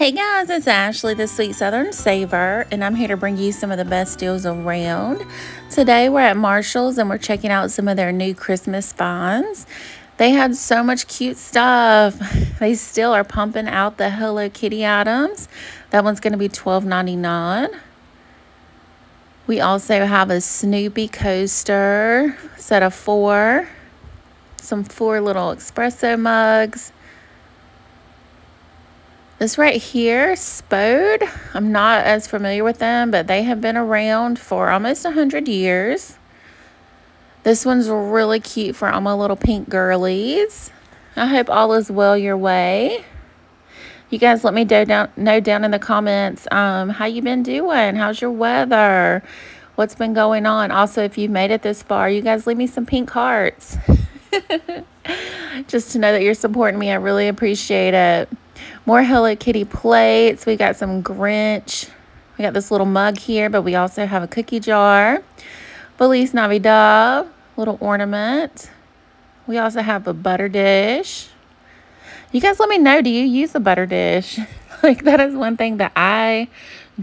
Hey guys, it's Ashley, the Sweet Southern Saver, and I'm here to bring you some of the best deals around. Today we're at Marshall's and we're checking out some of their new Christmas finds. They had so much cute stuff. They still are pumping out the Hello Kitty items. That one's going to be $12.99. We also have a Snoopy coaster, set of four, some four little espresso mugs, this right here, Spode, I'm not as familiar with them, but they have been around for almost 100 years. This one's really cute for all my little pink girlies. I hope all is well your way. You guys let me know down, know down in the comments um, how you been doing. How's your weather? What's been going on? Also, if you've made it this far, you guys leave me some pink hearts. Just to know that you're supporting me, I really appreciate it. More Hello Kitty plates. We got some Grinch. We got this little mug here, but we also have a cookie jar. Feliz Navidad, little ornament. We also have a butter dish. You guys let me know, do you use a butter dish? like that is one thing that I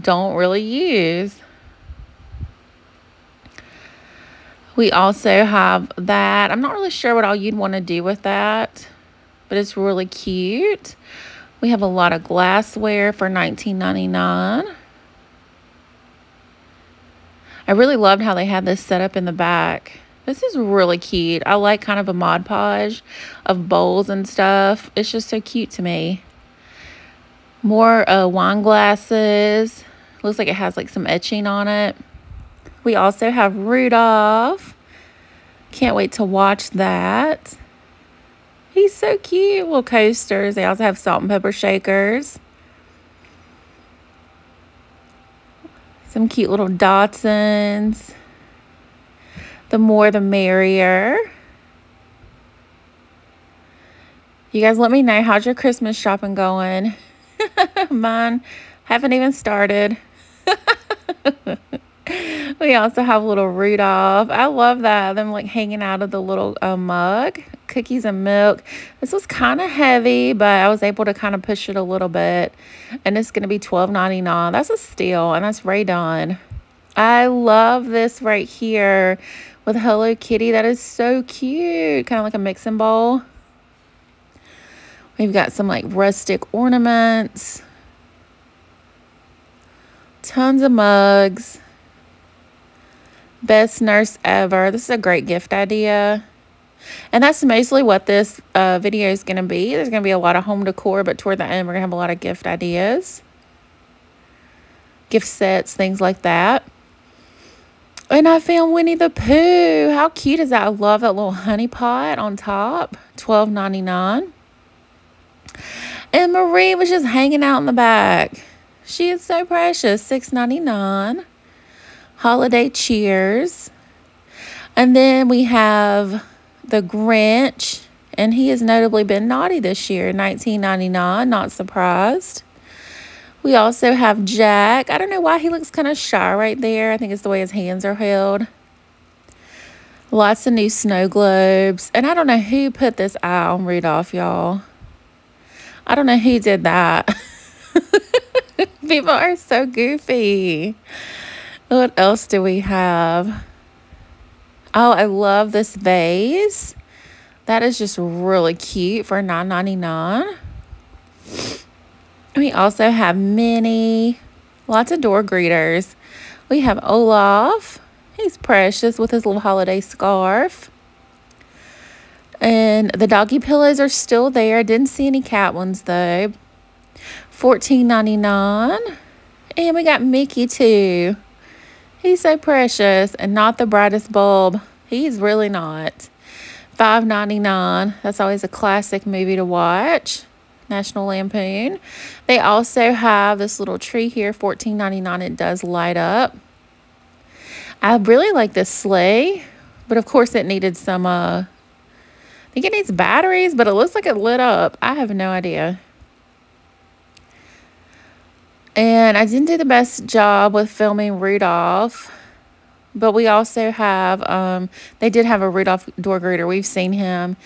don't really use. We also have that. I'm not really sure what all you'd want to do with that, but it's really cute. We have a lot of glassware for $19.99. I really loved how they had this set up in the back. This is really cute. I like kind of a Mod Podge of bowls and stuff. It's just so cute to me. More uh, wine glasses. Looks like it has like some etching on it. We also have Rudolph. Can't wait to watch that. He's so cute. Little coasters. They also have salt and pepper shakers. Some cute little Dachshunds. The more the merrier. You guys let me know how's your Christmas shopping going. Mine haven't even started. we also have little Rudolph. I love that. Them like hanging out of the little uh, mug cookies and milk. This was kind of heavy, but I was able to kind of push it a little bit. And it's going to be $12.99. That's a steal, and that's Rae Dunn. I love this right here with Hello Kitty. That is so cute. Kind of like a mixing bowl. We've got some like rustic ornaments. Tons of mugs. Best nurse ever. This is a great gift idea. And that's mostly what this uh, video is going to be. There's going to be a lot of home decor, but toward the end, we're going to have a lot of gift ideas. Gift sets, things like that. And I found Winnie the Pooh. How cute is that? I love that little honey pot on top. Twelve ninety nine. And Marie was just hanging out in the back. She is so precious. Six ninety nine. Holiday cheers. And then we have the Grinch, and he has notably been naughty this year, 1999, not surprised. We also have Jack. I don't know why he looks kind of shy right there. I think it's the way his hands are held. Lots of new snow globes. And I don't know who put this eye on Rudolph, y'all. I don't know who did that. People are so goofy. What else do we have? Oh, I love this vase. That is just really cute for $9.99. We also have Minnie. Lots of door greeters. We have Olaf. He's precious with his little holiday scarf. And the doggy pillows are still there. I didn't see any cat ones though. $14.99. And we got Mickey too. He's so precious and not the brightest bulb. He's really not. $5.99. That's always a classic movie to watch. National Lampoon. They also have this little tree here, $14.99. It does light up. I really like this sleigh, but of course it needed some, uh, I think it needs batteries, but it looks like it lit up. I have no idea. And I didn't do the best job with filming Rudolph. But we also have, um, they did have a Rudolph door greeter. We've seen him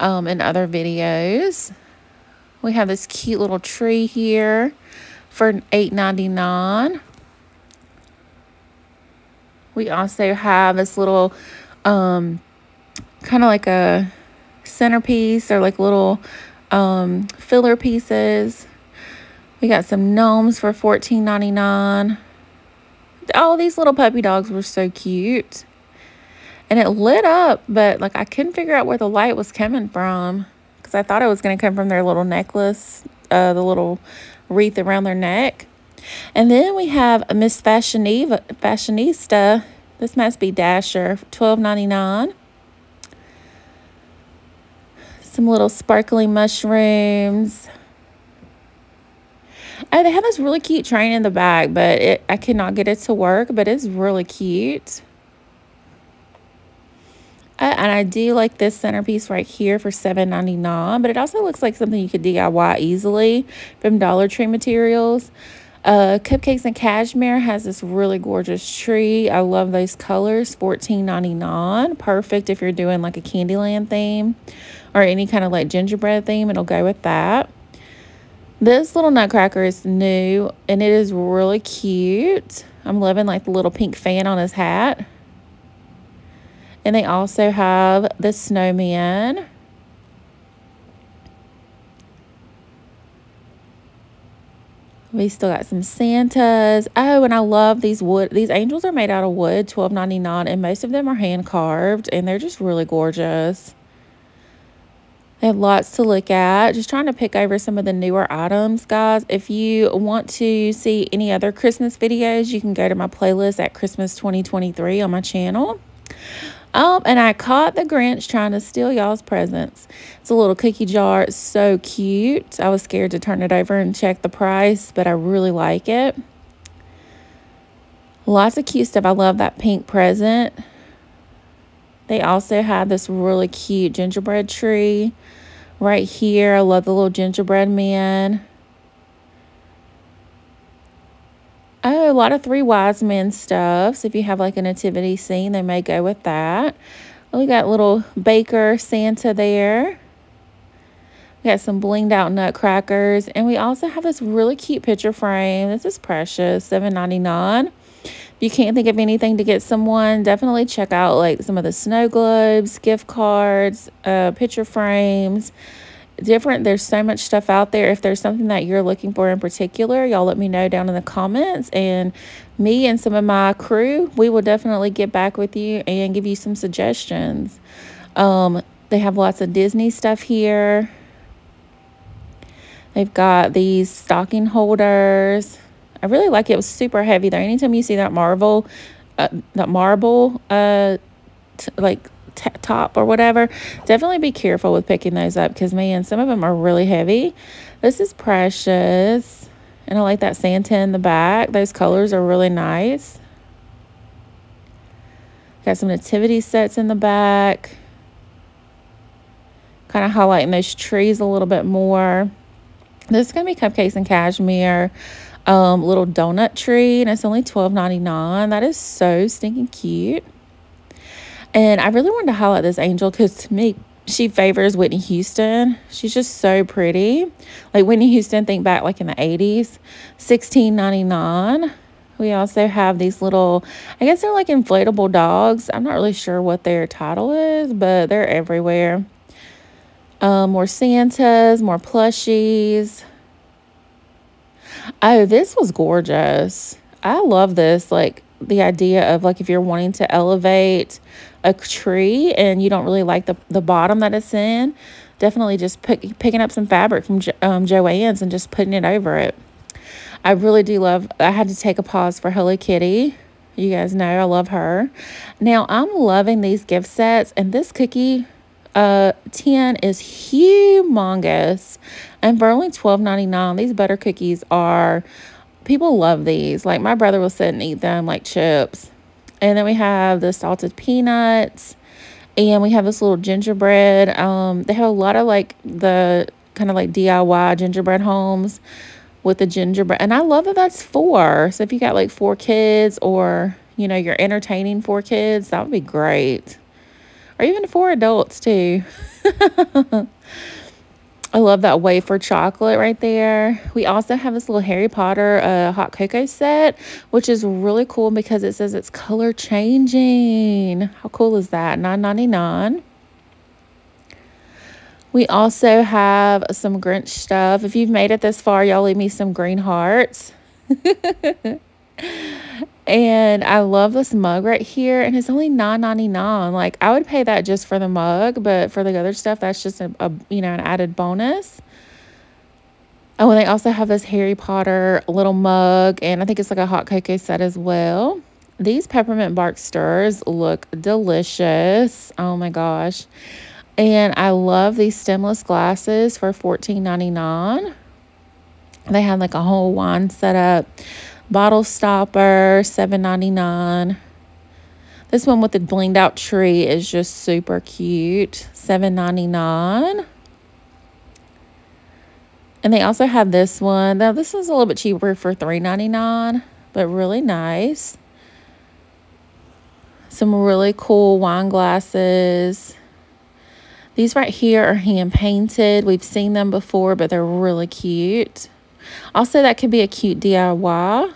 um, in other videos. We have this cute little tree here for $8.99. We also have this little um, kind of like a centerpiece or like little um, filler pieces. We got some gnomes for $14.99. Oh, these little puppy dogs were so cute. And it lit up, but like I couldn't figure out where the light was coming from because I thought it was going to come from their little necklace, uh, the little wreath around their neck. And then we have a Miss Fashionista. This must be Dasher, twelve ninety nine. Some little sparkly mushrooms. Oh, they have this really cute train in the back, but it, I cannot get it to work, but it's really cute. Uh, and I do like this centerpiece right here for $7.99, but it also looks like something you could DIY easily from Dollar Tree Materials. Uh, Cupcakes and Cashmere has this really gorgeous tree. I love those colors. $14.99. Perfect if you're doing like a Candyland theme or any kind of like gingerbread theme. It'll go with that. This little nutcracker is new and it is really cute. I'm loving like the little pink fan on his hat. And they also have the snowman. We still got some Santas. Oh, and I love these wood. These angels are made out of wood, twelve ninety nine, and most of them are hand carved, and they're just really gorgeous. They have lots to look at. Just trying to pick over some of the newer items, guys. If you want to see any other Christmas videos, you can go to my playlist at Christmas 2023 on my channel. Um, and I caught the Grinch trying to steal y'all's presents. It's a little cookie jar. It's so cute. I was scared to turn it over and check the price, but I really like it. Lots of cute stuff. I love that pink present. They also have this really cute gingerbread tree right here. I love the little gingerbread man. Oh, a lot of three wise men stuff. So if you have like a nativity scene, they may go with that. We got little baker Santa there. We got some blinged out nutcrackers. And we also have this really cute picture frame. This is precious, $7.99 you can't think of anything to get someone, definitely check out like some of the snow globes, gift cards, uh, picture frames. Different, there's so much stuff out there. If there's something that you're looking for in particular, y'all let me know down in the comments. And me and some of my crew, we will definitely get back with you and give you some suggestions. Um, they have lots of Disney stuff here. They've got these stocking holders. I really like it. It was super heavy though. Anytime you see that marble, uh, that marble, uh, like top or whatever, definitely be careful with picking those up because man, some of them are really heavy. This is precious. And I like that Santa in the back. Those colors are really nice. Got some nativity sets in the back. Kind of highlighting those trees a little bit more. This is going to be cupcakes and cashmere um, little donut tree, and it's only twelve ninety nine. That is so stinking cute. And I really wanted to highlight this angel because to me, she favors Whitney Houston. She's just so pretty. Like Whitney Houston, think back like in the 80s, sixteen ninety nine. We also have these little, I guess they're like inflatable dogs. I'm not really sure what their title is, but they're everywhere. Um, more Santas, more plushies. Oh, this was gorgeous. I love this. Like the idea of like if you're wanting to elevate a tree and you don't really like the, the bottom that it's in, definitely just pick, picking up some fabric from um, Joann's and just putting it over it. I really do love, I had to take a pause for Hello Kitty. You guys know I love her. Now I'm loving these gift sets and this cookie uh, 10 is humongous. And for only $12.99, these butter cookies are, people love these. Like my brother will sit and eat them like chips. And then we have the salted peanuts. And we have this little gingerbread. Um, they have a lot of like the kind of like DIY gingerbread homes with the gingerbread. And I love that that's four. So if you got like four kids or, you know, you're entertaining four kids, that would be great or even for adults too. I love that wafer chocolate right there. We also have this little Harry Potter uh, hot cocoa set, which is really cool because it says it's color changing. How cool is that? Nine ninety nine. We also have some Grinch stuff. If you've made it this far, y'all leave me some green hearts. and I love this mug right here. And it's only $9.99. Like, I would pay that just for the mug. But for the other stuff, that's just, a, a you know, an added bonus. Oh, and they also have this Harry Potter little mug. And I think it's like a hot cocoa set as well. These peppermint bark stirs look delicious. Oh, my gosh. And I love these stemless glasses for $14.99. They had like a whole wine setup. Bottle stopper, $7.99. This one with the blinged out tree is just super cute. $7.99. And they also have this one. Now this is a little bit cheaper for $3.99, but really nice. Some really cool wine glasses. These right here are hand painted. We've seen them before, but they're really cute. Also, that could be a cute DIY.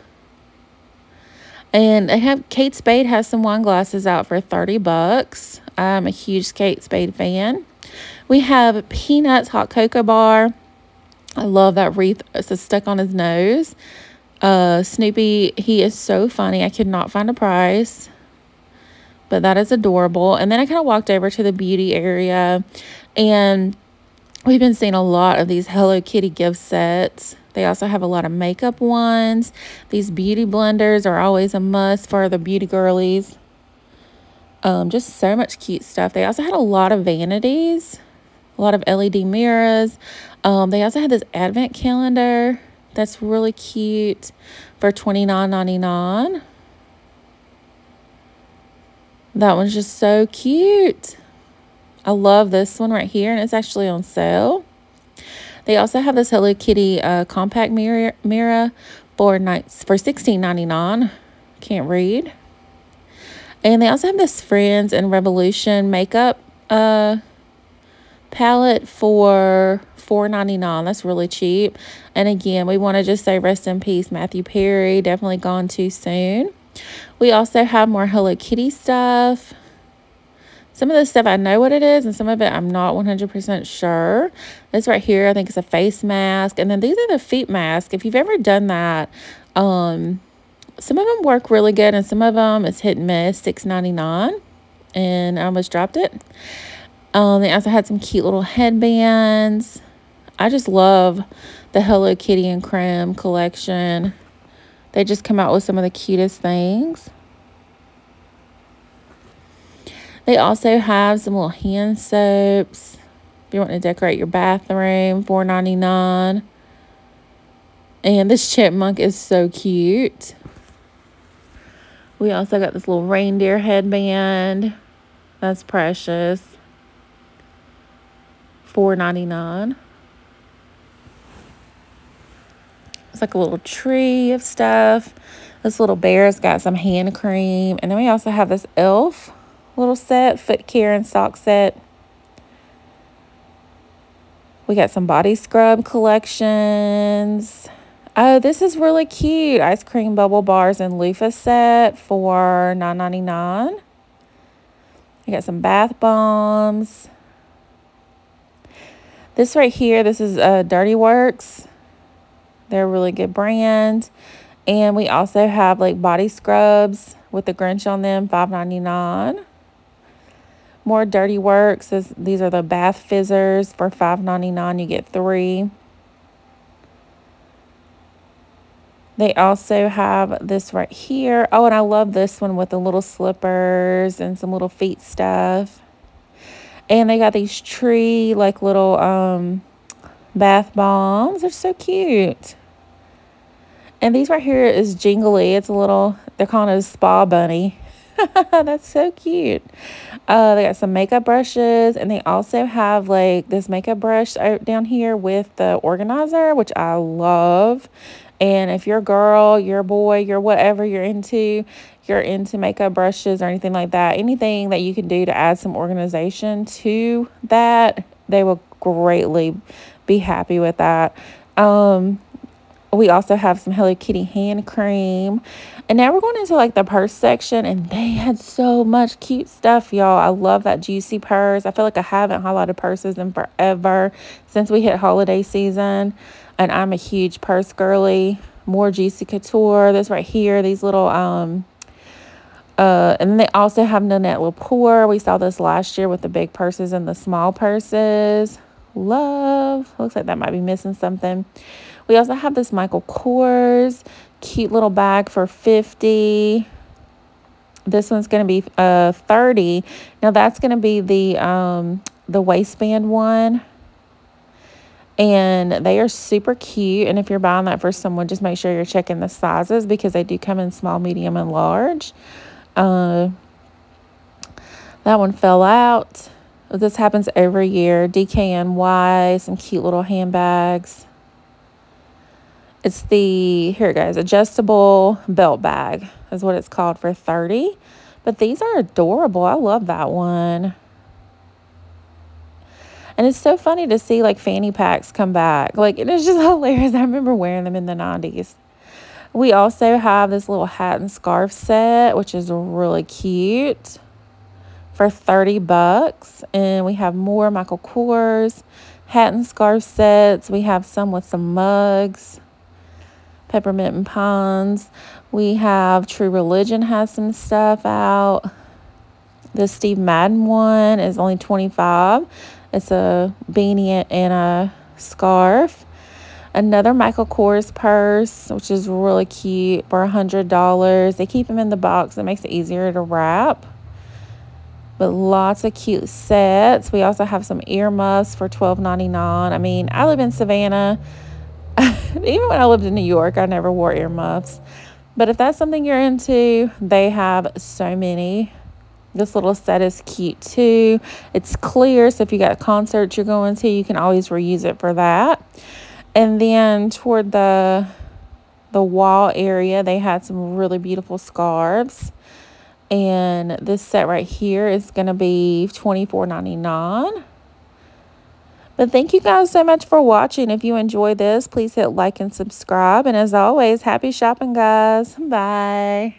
And they have Kate Spade has some wine glasses out for 30 bucks. I'm a huge Kate Spade fan. We have Peanuts Hot Cocoa Bar. I love that wreath. It's stuck on his nose. Uh, Snoopy, he is so funny. I could not find a price but that is adorable. And then I kind of walked over to the beauty area and we've been seeing a lot of these Hello Kitty gift sets. They also have a lot of makeup ones. These beauty blenders are always a must for the beauty girlies. Um, just so much cute stuff. They also had a lot of vanities, a lot of LED mirrors. Um, they also had this advent calendar that's really cute for $29.99. That one's just so cute. I love this one right here, and it's actually on sale. They also have this Hello Kitty uh, compact mirror, mirror for nights for $16.99. Can't read. And they also have this Friends and Revolution makeup uh, palette for $4.99. That's really cheap. And again, we want to just say rest in peace, Matthew Perry. Definitely gone too soon. We also have more Hello Kitty stuff. Some of this stuff I know what it is, and some of it I'm not 100% sure. This right here, I think it's a face mask. And then these are the feet masks. If you've ever done that, um, some of them work really good, and some of them is hit and miss, $6.99. And I almost dropped it. Um, they also had some cute little headbands. I just love the Hello Kitty and Creme collection. They just come out with some of the cutest things. They also have some little hand soaps. If you want to decorate your bathroom, $4.99. And this chipmunk is so cute. We also got this little reindeer headband. That's precious. $4.99. It's like a little tree of stuff. This little bear's got some hand cream. And then we also have this elf little set, foot care and sock set. We got some body scrub collections. Oh, this is really cute. Ice cream bubble bars and loofah set for $9.99. We got some bath bombs. This right here, this is uh, Dirty Works. They're a really good brand. And we also have like body scrubs with the Grinch on them, $5.99. More Dirty Works. This, these are the bath fizzers for $5.99. You get three. They also have this right here. Oh, and I love this one with the little slippers and some little feet stuff. And they got these tree, like little um, bath bombs. They're so cute. And these right here is Jingly. It's a little, they're calling it a spa bunny. That's so cute. Uh, they got some makeup brushes and they also have like this makeup brush down here with the organizer, which I love. And if you're a girl, you're a boy, you're whatever you're into, you're into makeup brushes or anything like that, anything that you can do to add some organization to that, they will greatly be happy with that. Um, we also have some Hello Kitty hand cream. And now we're going into like the purse section and they had so much cute stuff, y'all. I love that juicy purse. I feel like I haven't highlighted purses in forever since we hit holiday season. And I'm a huge purse girly. More Juicy Couture. This right here, these little um uh, and they also have Nanette Lepore. We saw this last year with the big purses and the small purses. Love. Looks like that might be missing something. We also have this Michael Kors. Cute little bag for 50 This one's going to be uh 30 Now that's going to be the, um, the waistband one and they are super cute and if you're buying that for someone just make sure you're checking the sizes because they do come in small medium and large uh, that one fell out. This happens every year. DKNY, some cute little handbags. It's the, here goes, adjustable belt bag is what it's called for 30 But these are adorable. I love that one. And it's so funny to see like fanny packs come back. Like it is just hilarious. I remember wearing them in the 90s. We also have this little hat and scarf set, which is really cute for 30 bucks. And we have more Michael Kors hat and scarf sets. We have some with some mugs, peppermint and pines. We have True Religion has some stuff out. The Steve Madden one is only 25. It's a beanie and a scarf. Another Michael Kors purse, which is really cute for a $100. They keep them in the box. It makes it easier to wrap. But lots of cute sets. We also have some earmuffs for $12.99. I mean, I live in Savannah. Even when I lived in New York, I never wore earmuffs. But if that's something you're into, they have so many. This little set is cute too. It's clear, so if you got a concert you're going to, you can always reuse it for that. And then toward the the wall area, they had some really beautiful scarves. And this set right here is going to be $24.99. But thank you guys so much for watching. If you enjoy this, please hit like and subscribe. And as always, happy shopping, guys. Bye.